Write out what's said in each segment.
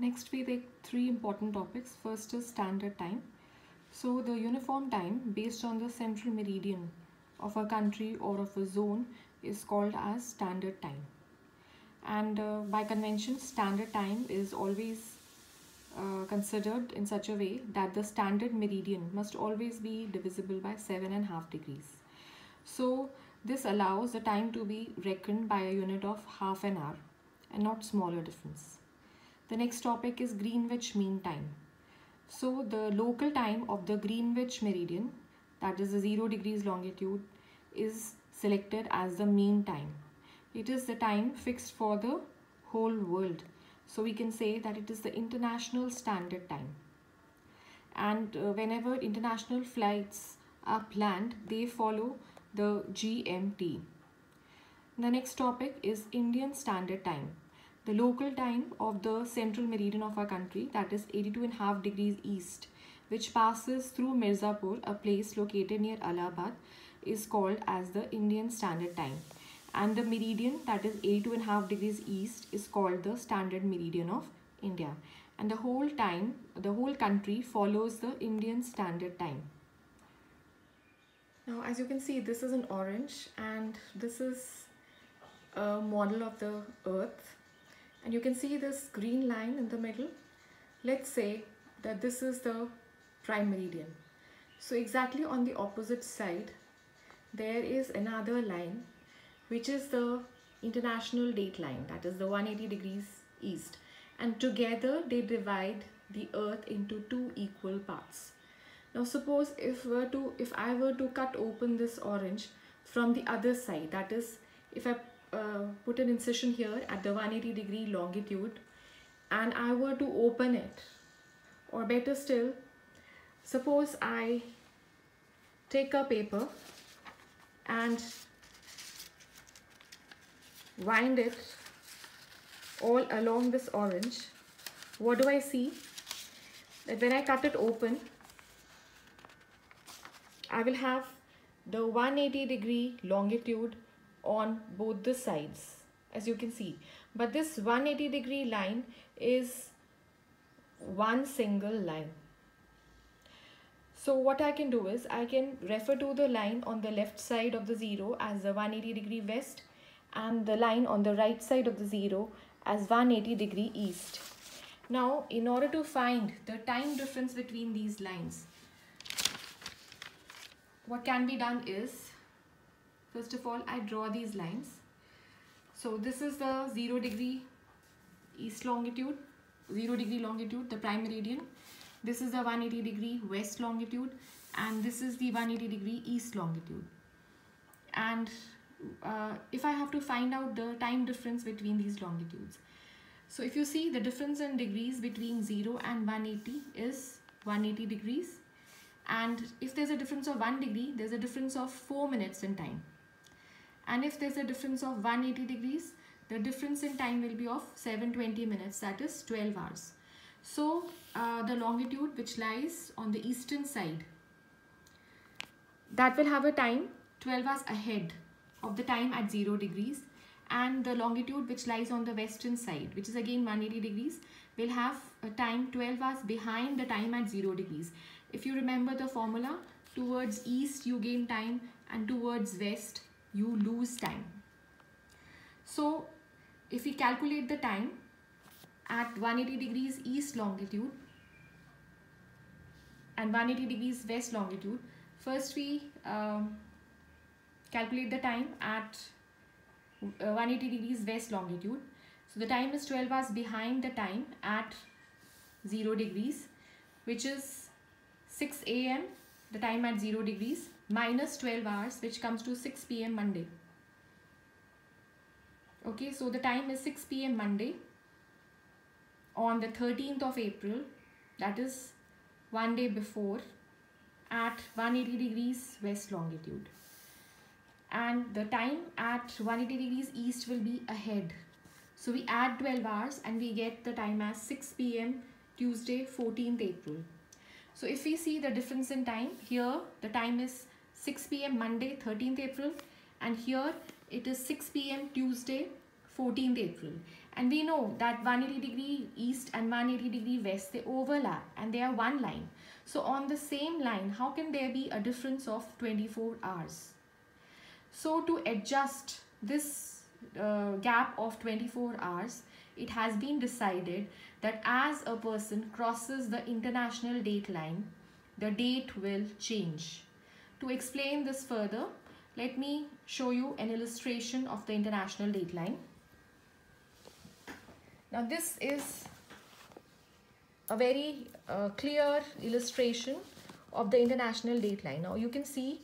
Next we take three important topics. First is standard time. So the uniform time based on the central meridian of a country or of a zone is called as standard time. And uh, by convention standard time is always uh, considered in such a way that the standard meridian must always be divisible by seven and a half degrees. So this allows the time to be reckoned by a unit of half an hour and not smaller difference. The next topic is Greenwich Mean Time. So the local time of the Greenwich meridian, that is the 0 degrees longitude, is selected as the mean time. It is the time fixed for the whole world. So we can say that it is the international standard time. And uh, whenever international flights are planned, they follow the GMT. The next topic is Indian Standard Time the local time of the central meridian of our country that is 82 and half degrees east which passes through Mirzapur a place located near Allahabad is called as the Indian Standard Time. And the meridian that is 82 and half degrees east is called the standard meridian of India. And the whole time the whole country follows the Indian Standard Time. Now as you can see this is an orange and this is a model of the earth and you can see this green line in the middle. Let's say that this is the prime meridian. So exactly on the opposite side there is another line which is the international date line that is the 180 degrees east. And together they divide the earth into two equal parts. Now suppose if were to if i were to cut open this orange from the other side that is if i uh, put an incision here at the 180 degree longitude and I were to open it or better still suppose I take a paper and wind it all along this orange. What do I see? That when I cut it open I will have the 180 degree longitude on both the sides as you can see but this 180 degree line is one single line so what I can do is I can refer to the line on the left side of the zero as the 180 degree west and the line on the right side of the zero as 180 degree east. Now in order to find the time difference between these lines what can be done is First of all, I draw these lines. So this is the 0 degree east longitude, 0 degree longitude, the prime meridian. This is the 180 degree west longitude and this is the 180 degree east longitude. And uh, if I have to find out the time difference between these longitudes. So if you see the difference in degrees between 0 and 180 is 180 degrees and if there's a difference of 1 degree there's a difference of 4 minutes in time and if there's a difference of 180 degrees the difference in time will be of 720 minutes that is 12 hours. So uh, the longitude which lies on the eastern side that will have a time 12 hours ahead of the time at 0 degrees. And the longitude which lies on the western side which is again 180 degrees will have a time 12 hours behind the time at 0 degrees. If you remember the formula towards east you gain time and towards west you lose time. So if we calculate the time at 180 degrees east longitude and 180 degrees west longitude, first we um, calculate the time at uh, 180 degrees west longitude. So the time is 12 hours behind the time at 0 degrees which is 6 a.m. the time at 0 degrees minus 12 hours which comes to 6 p.m. Monday. Okay, so the time is 6 p.m. Monday on the 13th of April that is one day before at 180 degrees west longitude and the time at 180 degrees east will be ahead so we add 12 hours and we get the time as 6 p.m. Tuesday 14th April so if we see the difference in time here the time is 6 p.m. Monday 13th April and here it is 6 p.m. Tuesday 14th April and we know that 180 degree east and 180 degree west they overlap and they are one line so on the same line how can there be a difference of 24 hours so to adjust this uh, gap of 24 hours it has been decided that as a person crosses the international date line the date will change to explain this further let me show you an illustration of the international date line now this is a very uh, clear illustration of the international date line. Now you can see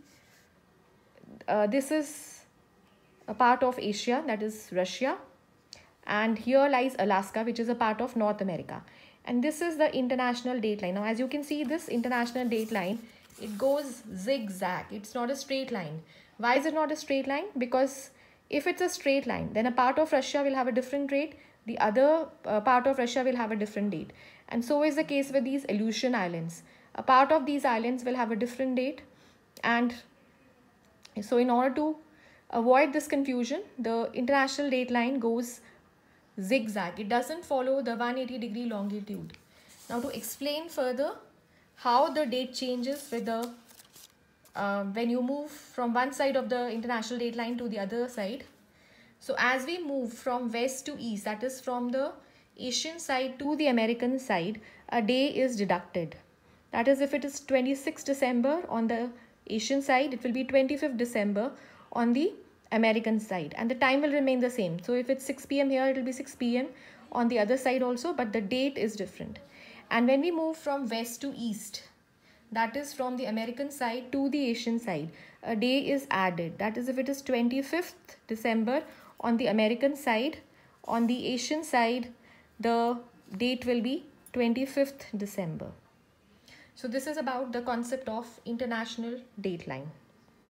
uh, this is a part of Asia that is Russia and here lies Alaska which is a part of North America and this is the international date line. Now as you can see this international date line it goes zigzag it's not a straight line. Why is it not a straight line? Because if it's a straight line then a part of Russia will have a different rate the other uh, part of Russia will have a different date. And so is the case with these Aleutian Islands. A part of these islands will have a different date. And so in order to avoid this confusion, the international date line goes zigzag. It doesn't follow the 180 degree longitude. Now to explain further how the date changes with the uh, when you move from one side of the international date line to the other side so as we move from west to east, that is from the Asian side to the American side, a day is deducted. That is if it is 26 December on the Asian side, it will be 25th December on the American side and the time will remain the same. So if it's 6 p.m. here, it will be 6 p.m. on the other side also, but the date is different. And when we move from west to east, that is from the American side to the Asian side, a day is added. That is if it is 25th December on the American side. On the Asian side, the date will be 25th December. So this is about the concept of international dateline.